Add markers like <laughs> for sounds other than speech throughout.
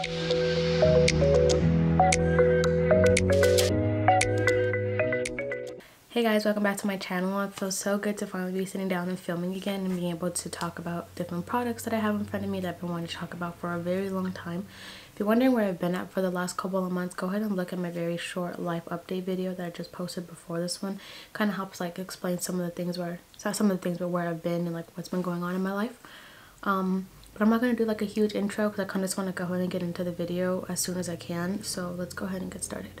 Hey guys, welcome back to my channel. It feels so good to finally be sitting down and filming again and being able to talk about different products that I have in front of me that I've been wanting to talk about for a very long time. If you're wondering where I've been at for the last couple of months, go ahead and look at my very short life update video that I just posted before this one. Kind of helps like explain some of the things where, some of the things where I've been and like what's been going on in my life. Um, but I'm not going to do like a huge intro because I kind of just want to go ahead and get into the video as soon as I can. So let's go ahead and get started.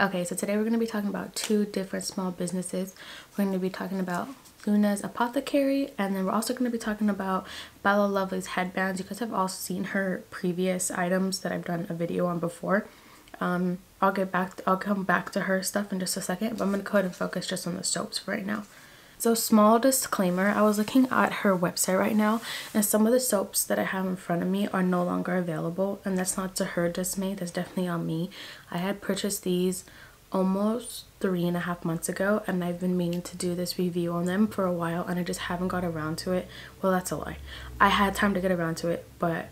Okay, so today we're going to be talking about two different small businesses. We're going to be talking about Luna's Apothecary and then we're also going to be talking about Bella Lovelies headbands. You guys have all seen her previous items that I've done a video on before. Um, I'll get back, to, I'll come back to her stuff in just a second, but I'm going to go ahead and focus just on the soaps right now. So small disclaimer, I was looking at her website right now and some of the soaps that I have in front of me are no longer available and that's not to her dismay, that's definitely on me. I had purchased these almost three and a half months ago and I've been meaning to do this review on them for a while and I just haven't got around to it. Well, that's a lie. I had time to get around to it, but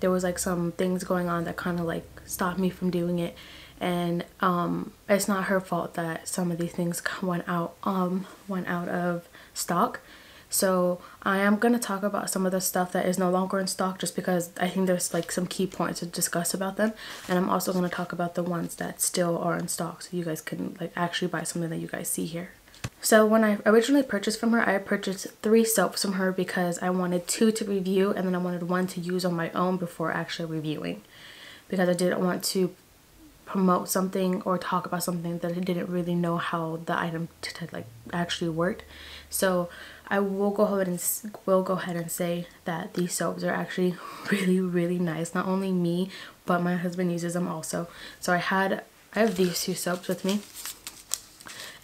there was like some things going on that kind of like stopped me from doing it and um, it's not her fault that some of these things went out um went out of stock so I am going to talk about some of the stuff that is no longer in stock just because I think there's like some key points to discuss about them and I'm also going to talk about the ones that still are in stock so you guys can like actually buy something that you guys see here. So when I originally purchased from her, I purchased three soaps from her because I wanted two to review and then I wanted one to use on my own before actually reviewing because I didn't want to promote something or talk about something that I didn't really know how the item like actually worked. So I will go ahead and will go ahead and say that these soaps are actually <laughs> really really nice. Not only me, but my husband uses them also. So I had I have these two soaps with me.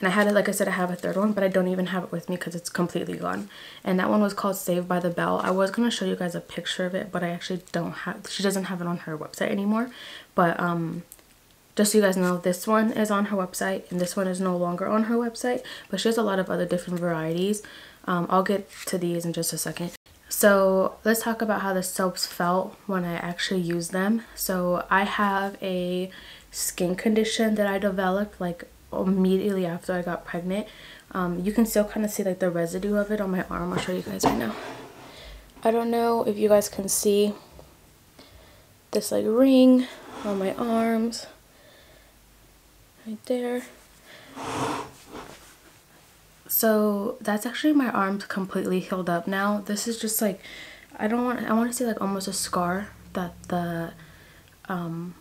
And I had it, like I said, I have a third one, but I don't even have it with me because it's completely gone. And that one was called Saved by the Bell. I was going to show you guys a picture of it, but I actually don't have, she doesn't have it on her website anymore. But um, just so you guys know this one is on her website and this one is no longer on her website but she has a lot of other different varieties. Um, i'll get to these in just a second. So let's talk about how the soaps felt when i actually used them. So i have a skin condition that i developed like immediately after i got pregnant. Um, you can still kind of see like the residue of it on my arm. I'll show you guys right now. I don't know if you guys can see this like ring on my arms right there. So that's actually my arms completely healed up now. This is just like, I don't want, I want to see like almost a scar that the um,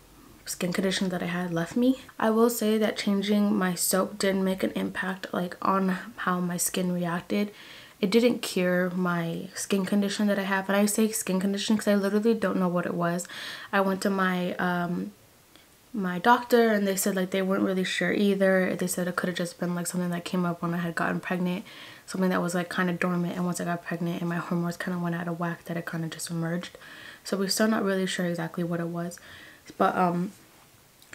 skin condition that I had left me. I will say that changing my soap didn't make an impact like on how my skin reacted. It didn't cure my skin condition that I have. And I say skin condition because I literally don't know what it was. I went to my um, my doctor and they said like they weren't really sure either. They said it could have just been like something that came up when I had gotten pregnant, something that was like kind of dormant and once I got pregnant and my hormones kind of went out of whack that it kind of just emerged. So we're still not really sure exactly what it was. But um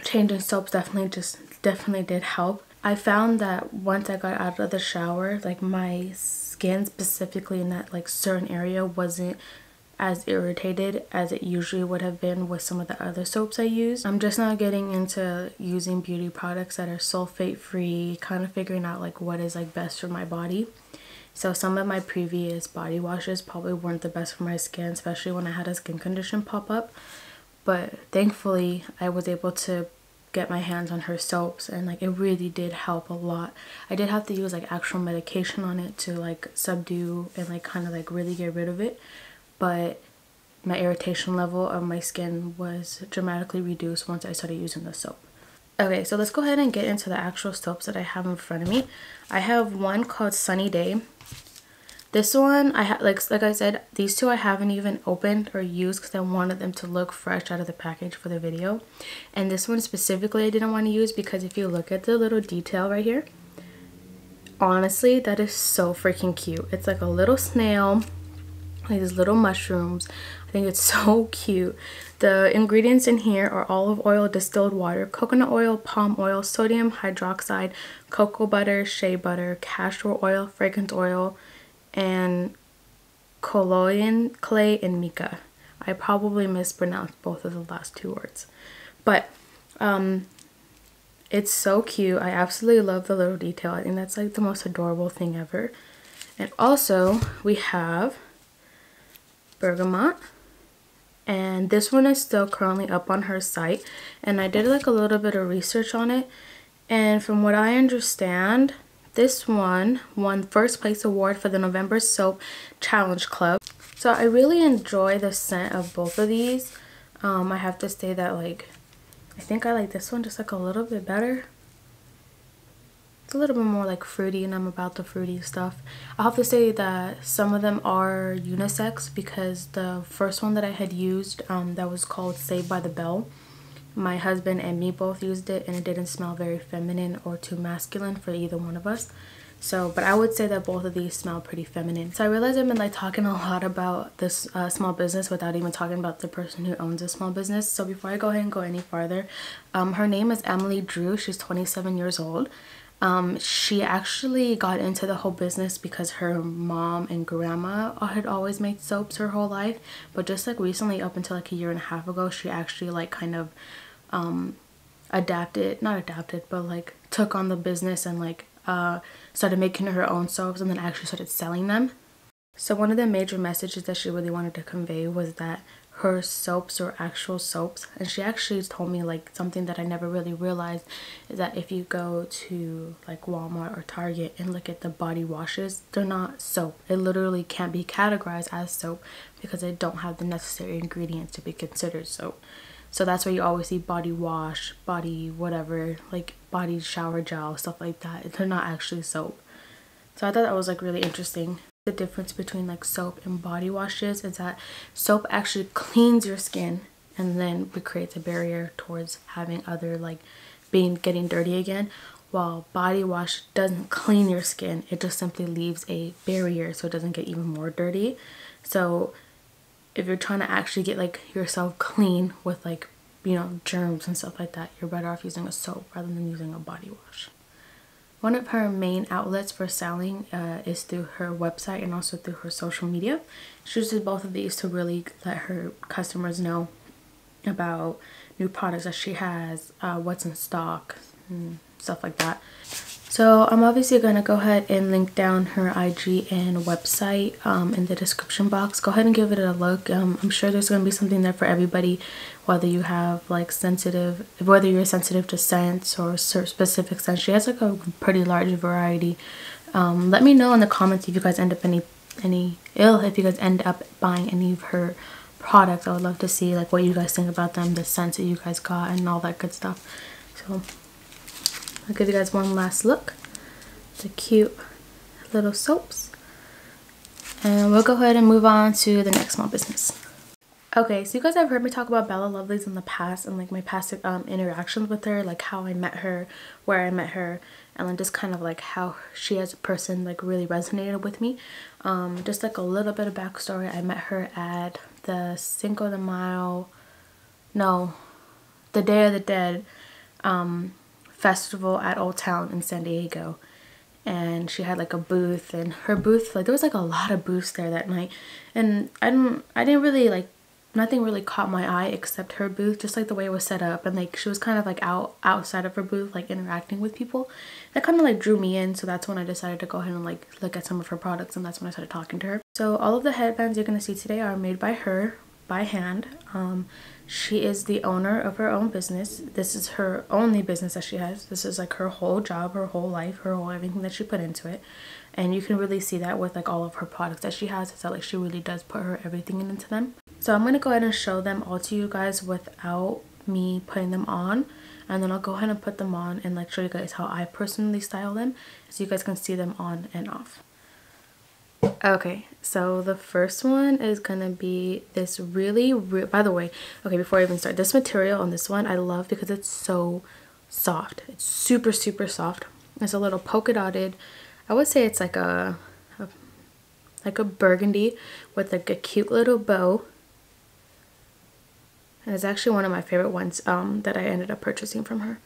changing soaps definitely just definitely did help. I found that once I got out of the shower, like my skin specifically in that like certain area wasn't as irritated as it usually would have been with some of the other soaps I use. I'm just now getting into using beauty products that are sulfate free, kind of figuring out like what is like best for my body. So some of my previous body washes probably weren't the best for my skin, especially when I had a skin condition pop up. But thankfully I was able to get my hands on her soaps and like it really did help a lot. I did have to use like actual medication on it to like subdue and like kind of like really get rid of it but my irritation level of my skin was dramatically reduced once I started using the soap. Okay, so let's go ahead and get into the actual soaps that I have in front of me. I have one called Sunny Day. This one, I have like like I said, these two I haven't even opened or used because I wanted them to look fresh out of the package for the video. And this one specifically I didn't want to use because if you look at the little detail right here, honestly, that is so freaking cute. It's like a little snail like these little mushrooms i think it's <laughs> so cute the ingredients in here are olive oil distilled water coconut oil palm oil sodium hydroxide cocoa butter shea butter castor oil fragrance oil and colloidal clay and mica I probably mispronounced both of the last two words. But um, it's so cute. I absolutely love the little detail. I think that's like the most adorable thing ever. And also we have Bergamot. And this one is still currently up on her site. And I did like a little bit of research on it. And from what I understand, this one won first place award for the November Soap Challenge Club. So I really enjoy the scent of both of these. Um, I have to say that like, I think I like this one just like a little bit better. A little bit more like fruity and I'm about the fruity stuff. i have to say that some of them are unisex because the first one that I had used um, that was called Saved by the Bell my husband and me both used it and it didn't smell very feminine or too masculine for either one of us. So but i would say that both of these smell pretty feminine. So i realized i've been like talking a lot about this uh, small business without even talking about the person who owns a small business. So before i go ahead and go any farther um, her name is emily drew. She's 27 years old um, she actually got into the whole business because her mom and grandma had always made soaps her whole life but just like recently up until like a year and a half ago she actually like kind of um, adapted, not adapted, but like took on the business and like uh, started making her own soaps and then actually started selling them. So one of the major messages that she really wanted to convey was that her soaps are actual soaps and she actually told me like something that I never really realized is that if you go to like Walmart or Target and look at the body washes they're not soap it literally can't be categorized as soap because they don't have the necessary ingredients to be considered soap so that's why you always see body wash, body whatever, like body shower gel, stuff like that. They're not actually soap. So I thought that was like really interesting. The difference between like soap and body washes is that soap actually cleans your skin and then it creates a barrier towards having other like being getting dirty again. While body wash doesn't clean your skin it just simply leaves a barrier so it doesn't get even more dirty. So if you're trying to actually get like yourself clean with like you know germs and stuff like that you're better off using a soap rather than using a body wash one of her main outlets for selling uh, is through her website and also through her social media. She uses both of these to really let her customers know about new products that she has uh, what's in stock and stuff like that so I'm obviously going to go ahead and link down her IG and website um, in the description box. Go ahead and give it a look. Um, I'm sure there's going to be something there for everybody, whether you have like sensitive, whether you're sensitive to scents or specific scents. She has like a pretty large variety. Um, let me know in the comments if you guys end up any, any ill, if you guys end up buying any of her products. I would love to see like what you guys think about them, the scents that you guys got and all that good stuff. So I'll give you guys one last look. The cute little soaps. And we'll go ahead and move on to the next small business. Okay, so you guys have heard me talk about Bella Lovelies in the past and like my past um, interactions with her, like how I met her, where I met her, and then just kind of like how she as a person like really resonated with me. Um, just like a little bit of backstory, I met her at the Cinco de Mayo, no, the Day of the Dead um, festival at Old Town in San Diego. And she had like a booth and her booth like there was like a lot of booths there that night. And I didn't I didn't really like nothing really caught my eye except her booth just like the way it was set up. And like she was kind of like out outside of her booth like interacting with people. That kind of like drew me in so that's when I decided to go ahead and like look at some of her products and that's when I started talking to her. So all of the headbands you're gonna see today are made by her by hand. Um she is the owner of her own business. This is her only business that she has. This is like her whole job, her whole life, her whole everything that she put into it. And you can really see that with like all of her products that she has. It's that like she really does put her everything into them. So I'm going to go ahead and show them all to you guys without me putting them on. And then I'll go ahead and put them on and like show you guys how I personally style them so you guys can see them on and off. Okay, so the first one is gonna be this really, re by the way, okay, before I even start, this material on this one I love because it's so soft. It's super, super soft. It's a little polka dotted, I would say it's like a, a like a burgundy with like a cute little bow. And it's actually one of my favorite ones um, that I ended up purchasing from her.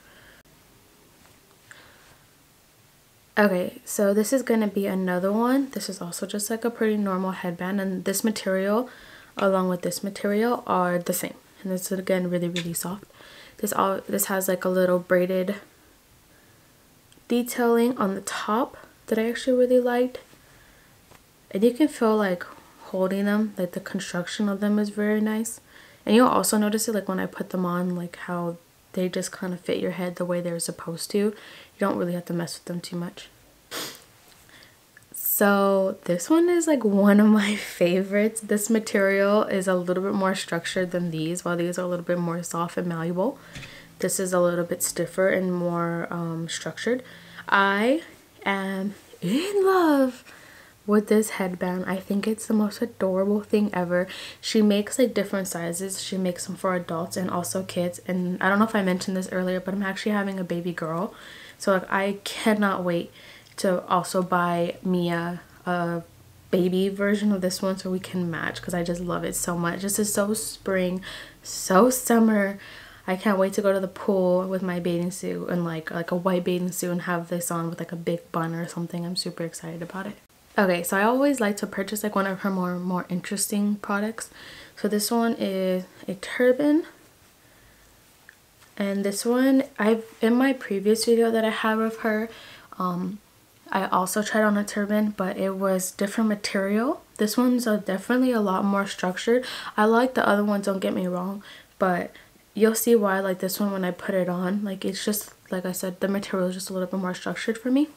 Okay, so this is going to be another one. This is also just like a pretty normal headband and this material along with this material are the same. And is again really really soft. This all this has like a little braided detailing on the top that I actually really liked. And you can feel like holding them like the construction of them is very nice. And you'll also notice it like when I put them on like how they just kind of fit your head the way they're supposed to you don't really have to mess with them too much so this one is like one of my <laughs> favorites. This material is a little bit more structured than these, while these are a little bit more soft and malleable. This is a little bit stiffer and more um, structured. I am in love with this headband. I think it's the most adorable thing ever. She makes like different sizes. She makes them for adults and also kids. And I don't know if I mentioned this earlier, but I'm actually having a baby girl. So like I cannot wait to also buy Mia a baby version of this one so we can match because I just love it so much. This is so spring, so summer. I can't wait to go to the pool with my bathing suit and like like a white bathing suit and have this on with like a big bun or something. I'm super excited about it. Okay, so I always like to purchase like one of her more more interesting products. So this one is a turban. And this one, I've in my previous video that I have of her, um, I also tried on a turban, but it was different material. This one's a, definitely a lot more structured. I like the other ones, don't get me wrong, but you'll see why I like this one when I put it on. Like it's just, like I said, the material is just a little bit more structured for me.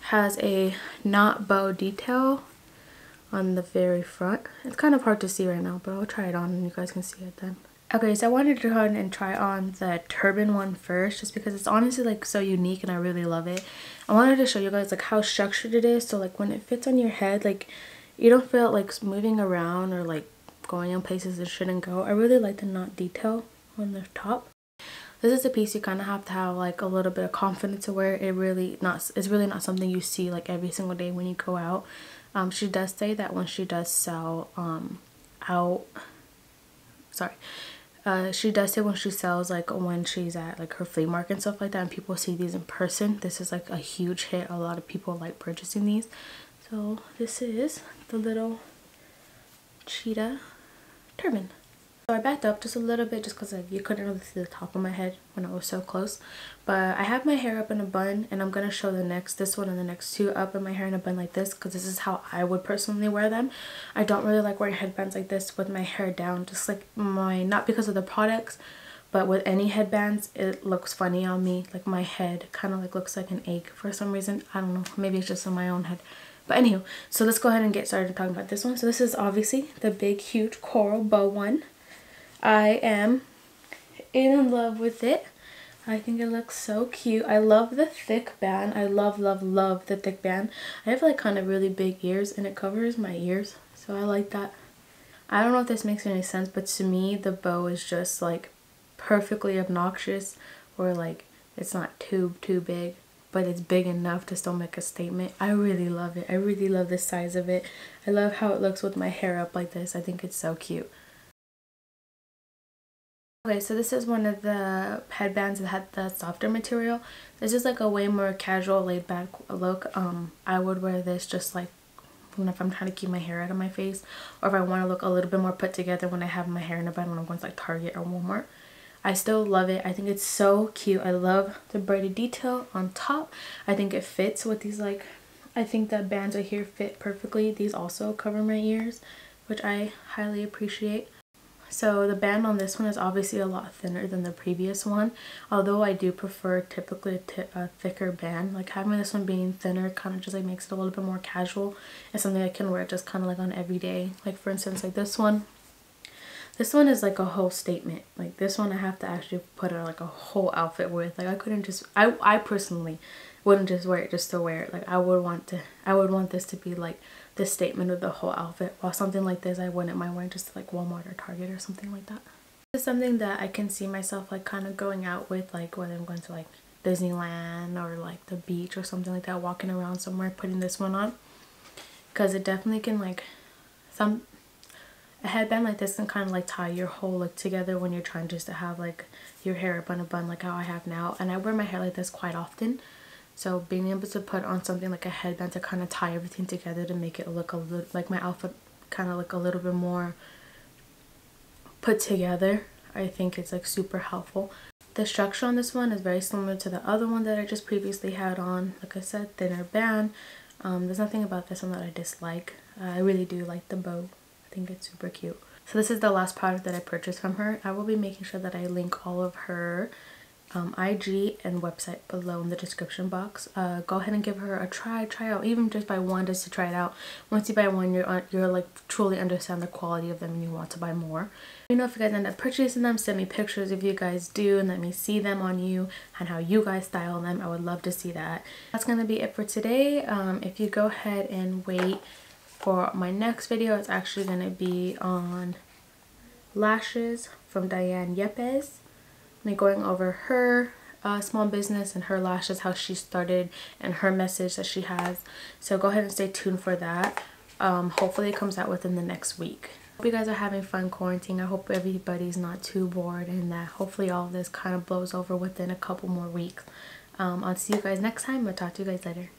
Has a knot bow detail on the very front. It's kind of hard to see right now, but I'll try it on and you guys can see it then. Okay, so I wanted to go ahead and try on the turban one first just because it's honestly like so unique and I really love it. I wanted to show you guys like how structured it is so like when it fits on your head like you don't feel like moving around or like going in places it shouldn't go. I really like the knot detail on the top. This is a piece you kind of have to have like a little bit of confidence to wear. It really not it's really not something you see like every single day when you go out. Um, she does say that when she does sell um, out sorry uh, she does say when she sells like when she's at like her flea market and stuff like that and people see these in person this is like a huge hit a lot of people like purchasing these so this is the little cheetah turban so I backed up just a little bit just because like, you couldn't really see the top of my head when I was so close. But I have my hair up in a bun and I'm going to show the next, this one and the next two up in my hair in a bun like this because this is how I would personally wear them. I don't really like wearing headbands like this with my hair down just like my, not because of the products, but with any headbands it looks funny on me. Like my head kind of like looks like an egg for some reason. I don't know, maybe it's just in my own head. But anywho, so let's go ahead and get started talking about this one. So this is obviously the big huge coral bow one. I am in love with it. I think it looks so cute. I love the thick band. I love, love, love the thick band. I have like kind of really big ears and it covers my ears. So I like that. I don't know if this makes any sense, but to me, the bow is just like perfectly obnoxious or like it's not too, too big, but it's big enough to still make a statement. I really love it. I really love the size of it. I love how it looks with my hair up like this. I think it's so cute. Okay, so this is one of the headbands that had the softer material. This is like a way more casual, laid back look. Um, I would wear this just like if I'm trying to keep my hair out of my face or if I want to look a little bit more put together when I have my hair in a bun when I'm going to like Target or Walmart. I still love it. I think it's so cute. I love the braided detail on top. I think it fits with these like, I think the bands right here fit perfectly. These also cover my ears, which I highly appreciate. So the band on this one is obviously a lot thinner than the previous one, although I do prefer typically a thicker band. Like having this one being thinner kind of just like makes it a little bit more casual and something I can wear just kind of like on every day. Like for instance, like this one, this one is like a whole statement. Like this one I have to actually put on like a whole outfit with. Like I couldn't just, I, I personally wouldn't just wear it just to wear it. Like I would want to, I would want this to be like the statement of the whole outfit. While something like this I wouldn't mind wearing just like Walmart or Target or something like that. It's something that I can see myself like kind of going out with like whether I'm going to like Disneyland or like the beach or something like that walking around somewhere putting this one on because it definitely can like some a headband like this can kind of like tie your whole look together when you're trying just to have like your hair up on a bun like how I have now and I wear my hair like this quite often so being able to put on something like a headband to kind of tie everything together to make it look a little like my outfit kind of look a little bit more put together. I think it's like super helpful. The structure on this one is very similar to the other one that I just previously had on. Like I said, thinner band. Um, there's nothing about this one that I dislike. Uh, I really do like the bow. I think it's super cute. So this is the last product that I purchased from her. I will be making sure that I link all of her um, IG and website below in the description box. Uh, go ahead and give her a try, try out, even just buy one just to try it out. Once you buy one, you're, you're like truly understand the quality of them and you want to buy more. You know if you guys end up purchasing them, send me pictures if you guys do and let me see them on you and how you guys style them. I would love to see that. That's going to be it for today. Um, if you go ahead and wait for my next video, it's actually going to be on lashes from Diane Yepes me going over her uh, small business and her lashes, how she started and her message that she has. So go ahead and stay tuned for that. Um, hopefully it comes out within the next week. Hope you guys are having fun quarantine. I hope everybody's not too bored and that hopefully all this kind of blows over within a couple more weeks. Um, I'll see you guys next time. I'll talk to you guys later.